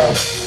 Oh.